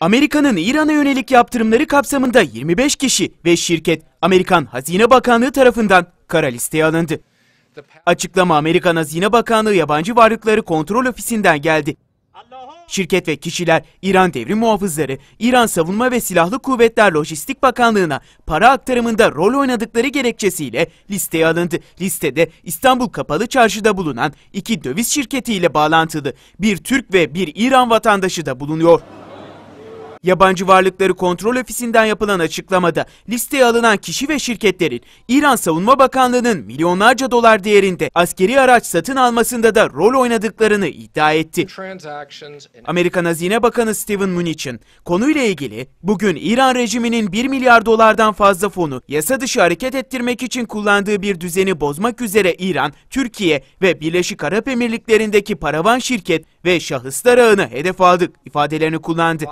Amerika'nın İran'a yönelik yaptırımları kapsamında 25 kişi ve şirket Amerikan Hazine Bakanlığı tarafından kara listeye alındı. Açıklama Amerikan Hazine Bakanlığı Yabancı Varlıkları Kontrol Ofisi'nden geldi. Şirket ve kişiler İran Devrim Muhafızları, İran Savunma ve Silahlı Kuvvetler Lojistik Bakanlığı'na para aktarımında rol oynadıkları gerekçesiyle listeye alındı. Listede İstanbul Kapalı Çarşı'da bulunan iki döviz şirketiyle bağlantılı bir Türk ve bir İran vatandaşı da bulunuyor. Yabancı Varlıkları Kontrol Ofisi'nden yapılan açıklamada listeye alınan kişi ve şirketlerin İran Savunma Bakanlığı'nın milyonlarca dolar değerinde askeri araç satın almasında da rol oynadıklarını iddia etti. Amerikan Hazine Bakanı Steven Mnuchin konuyla ilgili bugün İran rejiminin 1 milyar dolardan fazla fonu yasa dışı hareket ettirmek için kullandığı bir düzeni bozmak üzere İran, Türkiye ve Birleşik Arap Emirlikleri'ndeki paravan şirket ve şahıslar ağını hedef aldık ifadelerini kullandı.